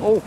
おう。